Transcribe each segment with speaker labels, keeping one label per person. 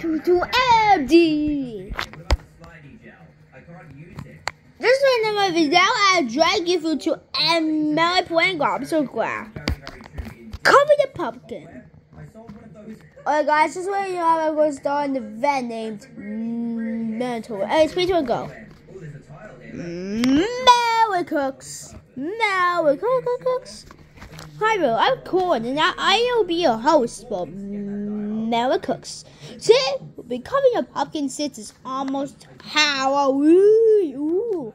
Speaker 1: to to empty. Just in my video, I drag you through to a melon playing gobble graph. Cover the pumpkin. Alright guys, this is where you know I'm going to start an named Mentor. Hey, three, two, and go. Melon Cooks. Melon Cooks. Hi, Bill. I'm Corn, and I will be your host for Melon Cooks. Today, we'll be covering a pumpkin since it's almost Halloween. Ooh.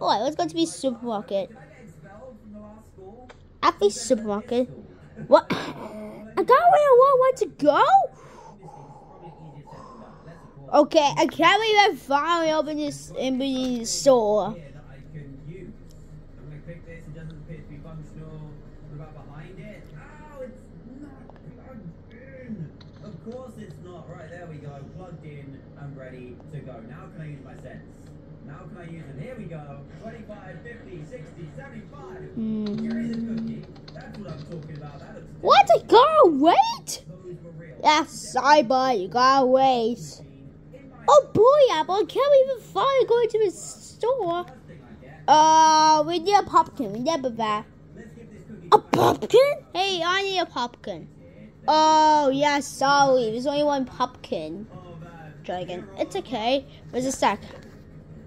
Speaker 1: Alright, let's go to the supermarket. At the supermarket. What? I got where I want to go? Okay, I can't believe I finally opened this in the store.
Speaker 2: Of course it's not. Right, there we go. Plugged in and ready to go. Now can I use my sense? Now can I use them? Here we go. 25, 50, 60, 75.
Speaker 1: Mm.
Speaker 2: Here is a cookie. That's what I'm talking about. That looks
Speaker 1: What? I gotta wait?
Speaker 2: Yes, were real.
Speaker 1: Yeah, sorry, but you gotta wait. Oh boy, Apple, I can't even find go to the store.
Speaker 2: first thing I get,
Speaker 1: Uh, we need a pumpkin. We need a that.
Speaker 2: let's give this cookie
Speaker 1: A pumpkin? Hey, I need a pumpkin. Oh, yeah, sorry. There's only one pumpkin.
Speaker 2: Oh.
Speaker 1: Dragon. It's okay. Where's the stack?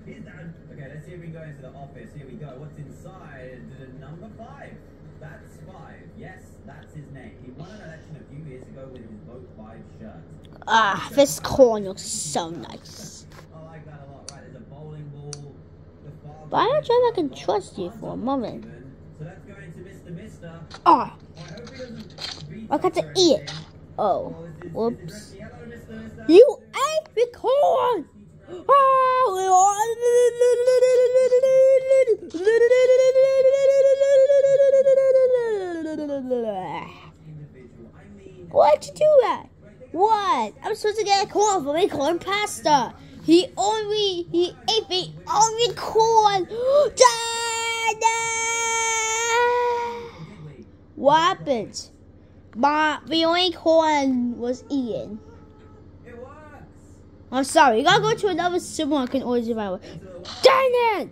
Speaker 2: Okay, let's see if we can go into the office. Here we go. What's inside? Number five. That's five. Yes, that's his name. He won an election a few years ago with his vote five shirt.
Speaker 1: Ah, this corn looks so nice.
Speaker 2: I like that a lot. Right, there's a bowling ball.
Speaker 1: But I'm not sure if I can trust you for a moment.
Speaker 2: So let's go into Mr. Mister.
Speaker 1: Oh,
Speaker 2: I hope he doesn't beat
Speaker 1: I got to eat it. Oh,
Speaker 2: Or is this- is
Speaker 1: whoops.
Speaker 2: this yellow, Mr. Mister?
Speaker 1: You
Speaker 2: I mean,
Speaker 1: Why'd you do that? What? I'm supposed to get a corn for my corn pasta. He only, he ate the only corn. What happened? My, the only corn was eaten.
Speaker 2: It.
Speaker 1: I'm sorry, you gotta go to another supermarket and order my way.
Speaker 2: It's
Speaker 1: Dang it!
Speaker 2: it!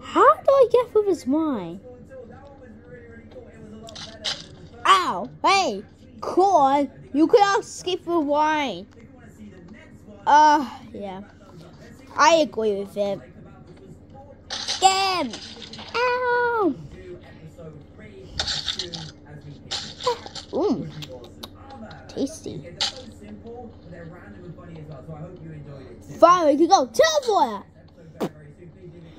Speaker 1: How do I get through this mine?
Speaker 2: It.
Speaker 1: Ow! Hey! Corn! You cannot skip the wine. Uh, yeah. I agree with it. Damn! Ow!
Speaker 2: do
Speaker 1: tasty.
Speaker 2: So simple, but they're random and funny as well. So I hope you enjoyed it.
Speaker 1: Finally, we can go to the water.
Speaker 2: Episode very, very soon.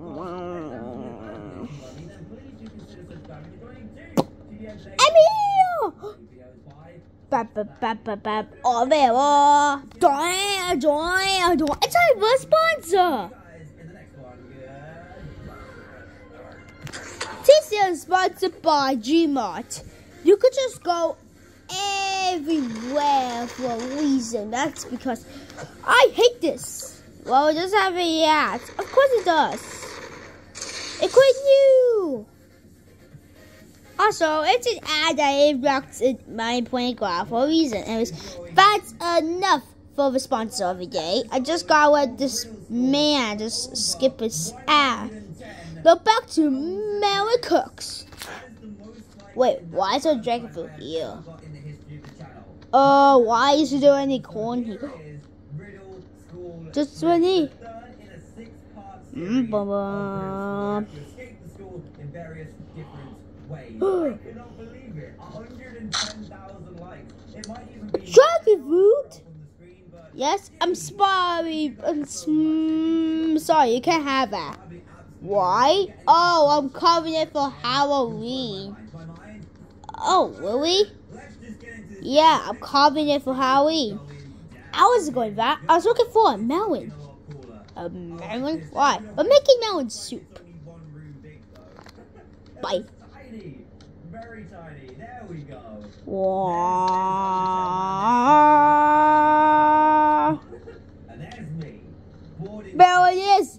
Speaker 2: Please leave it down. Then please do consider subscribing and joining too. TDM today.
Speaker 1: Emilio! Bap, bap, bap, bap, bap. Oh, there. Oh, join, join, join. It's our first sponsor. This is sponsored by Gmart. You could just go everywhere for a reason. That's because I hate this. Well, it doesn't have a ad. Of course it does. It could you. Also, it's an ad that it my point graph for a reason. Anyways, that's enough for the sponsor of the day. I just got what this man just skip his ad. Go back to Mary Cooks. Wait, why is there dragon fruit here? Oh, why is there any corn here? Just
Speaker 2: in
Speaker 1: Mm, bum, bum.
Speaker 2: riddles to escape the school in various different ways. I cannot believe it. 110,000 likes. It might even be
Speaker 1: Dragon fruit? Yes, I'm sorry. I'm mm, sorry, you can't have that.
Speaker 2: I'd be absolutely
Speaker 1: Why? Oh, I'm covering it for Halloween. Oh, really?
Speaker 2: Let's just get into this
Speaker 1: Yeah, I'm carving it for Halloween. I wasn't going back. I was looking for a melon.
Speaker 2: a lot cooler.
Speaker 1: A melon? Why? I'm making melon soup.
Speaker 2: It's only one room big though.
Speaker 1: Bye.
Speaker 2: Tiny. Very tiny. There we go.
Speaker 1: Wow.
Speaker 2: And there's me. Boarding
Speaker 1: There it is.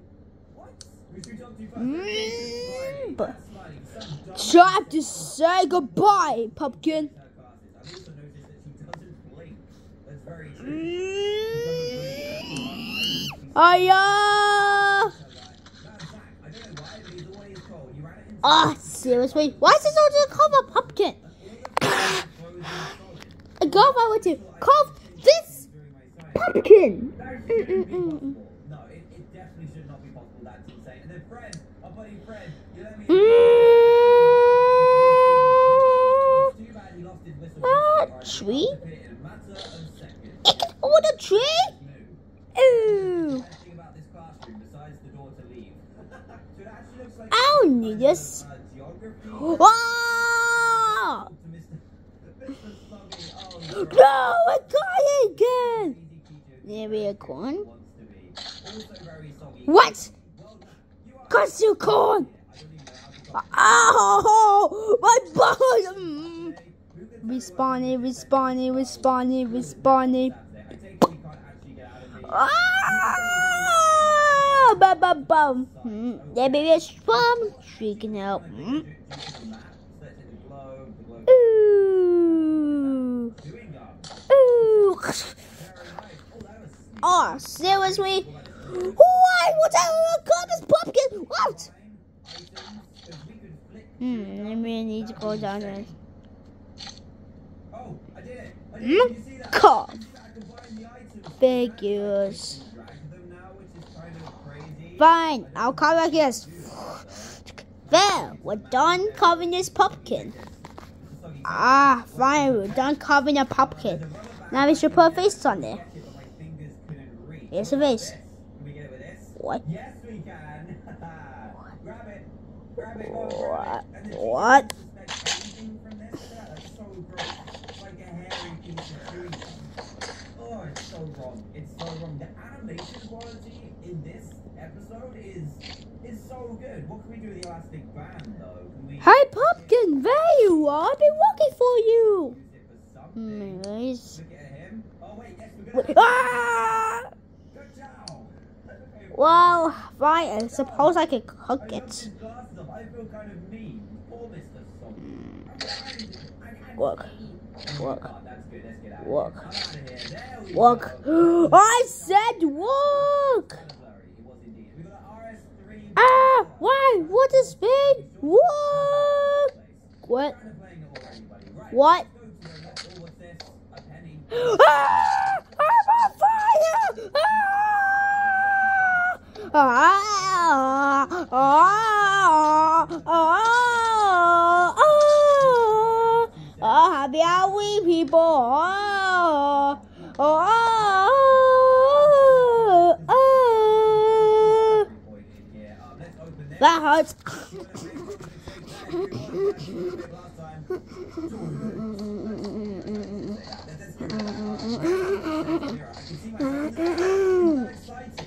Speaker 1: Mm, Time to say goodbye, pumpkin. Hiya! Ah, seriously? Why is this all just called a pumpkin? I go if I were to carve this pumpkin.
Speaker 2: No, it, Alright,
Speaker 1: tree?
Speaker 2: we'll disappear in a matter of seconds.
Speaker 1: It's on a tree? Ooh.
Speaker 2: Best thing about this classroom, besides the door to leave. so it actually looks like.
Speaker 1: I don't need this.
Speaker 2: Uh, geography. To Mr. Mr. Soggy. Oh,
Speaker 1: No, I got it again. Maybe a corn?
Speaker 2: wants to be. Also very soggy.
Speaker 1: What?
Speaker 2: Done. You.
Speaker 1: Corn. Oh, my butt. Mm. Respawning, respawning, respawning, respawning. Ah! Bum, bum, bum. Mm. There be a storm streaking out. Mm. Ooh. Ooh.
Speaker 2: Oh,
Speaker 1: seriously? Why? What I got this pumpkin? What?
Speaker 2: Items, 'cause we could flick
Speaker 1: Hmm, I really need to go down there.
Speaker 2: Oh, I did it. I did
Speaker 1: Hmm?
Speaker 2: you see that?
Speaker 1: Cool.
Speaker 2: Did you see that? I combined the items.
Speaker 1: Figures.
Speaker 2: Drag them now, which is kind of crazy.
Speaker 1: Fine, I'll come back this. There, we're done carving this pumpkin. Ah, fine, we're done carving a pumpkin. Now we should put a face on there.
Speaker 2: get it, but my fingers couldn't reach.
Speaker 1: Here's a face.
Speaker 2: This. Can we get it with this?
Speaker 1: What?
Speaker 2: Yes, we can. grab it. Grab it. Go
Speaker 1: What?
Speaker 2: grab it. And then she
Speaker 1: What?
Speaker 2: doesn't suspect anything from this. Look at that. That's so gross. It's like a hairy piece of chewing gum. Oh, it's so wrong. It's so wrong. The animation quality in this episode is is so good. What can we do with the elastic band though? We
Speaker 1: Hey, pumpkin, there you are. I've been looking for you.
Speaker 2: use it for something?
Speaker 1: Anyways.
Speaker 2: Look at him. Oh wait, yes, we're gonna.
Speaker 1: Ah! Well, fine, I suppose I could cook it.
Speaker 2: Mr. Soggy. I'm trying to- I
Speaker 1: said
Speaker 2: RS3.
Speaker 1: Ah, why? What is big? What? What? What?
Speaker 2: let's go to the next- oh, what's this? A penny.
Speaker 1: Ah! I'm on fire! Ah! Ah! Ah! Ah! Ah! Ah! Happy Halloween, people! Ah! Ah! Ah!
Speaker 2: Um, let's open this.
Speaker 1: That hurts.